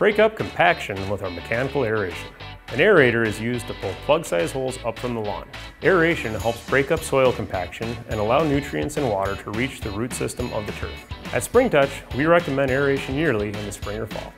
Break up compaction with our mechanical aeration. An aerator is used to pull plug-size holes up from the lawn. Aeration helps break up soil compaction and allow nutrients and water to reach the root system of the turf. At Spring Touch, we recommend aeration yearly in the spring or fall.